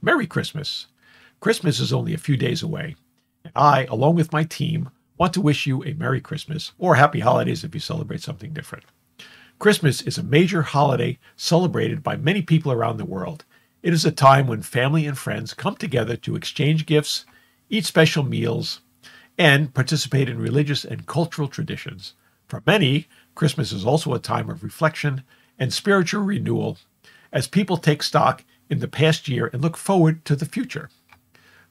Merry Christmas. Christmas is only a few days away. And I, along with my team, want to wish you a Merry Christmas or Happy Holidays if you celebrate something different. Christmas is a major holiday celebrated by many people around the world. It is a time when family and friends come together to exchange gifts, eat special meals, and participate in religious and cultural traditions. For many, Christmas is also a time of reflection and spiritual renewal as people take stock in the past year and look forward to the future.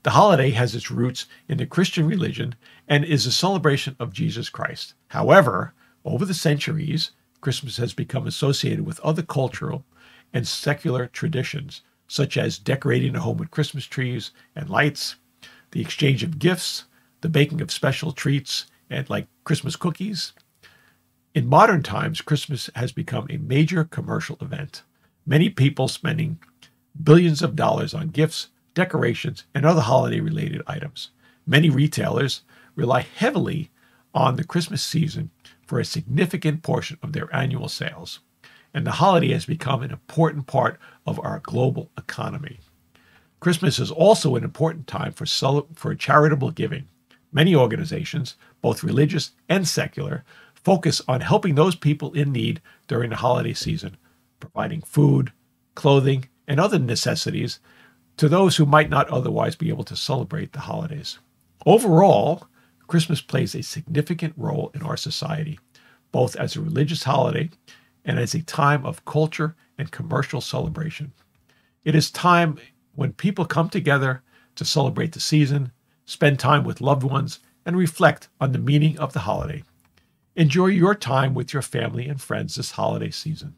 The holiday has its roots in the Christian religion and is a celebration of Jesus Christ. However, over the centuries, Christmas has become associated with other cultural and secular traditions, such as decorating a home with Christmas trees and lights, the exchange of gifts, the baking of special treats, and like Christmas cookies. In modern times, Christmas has become a major commercial event. Many people spending billions of dollars on gifts, decorations, and other holiday related items. Many retailers rely heavily on the Christmas season for a significant portion of their annual sales, and the holiday has become an important part of our global economy. Christmas is also an important time for, for charitable giving. Many organizations, both religious and secular, focus on helping those people in need during the holiday season, providing food, clothing, and other necessities to those who might not otherwise be able to celebrate the holidays. Overall, Christmas plays a significant role in our society, both as a religious holiday and as a time of culture and commercial celebration. It is time when people come together to celebrate the season, spend time with loved ones, and reflect on the meaning of the holiday. Enjoy your time with your family and friends this holiday season.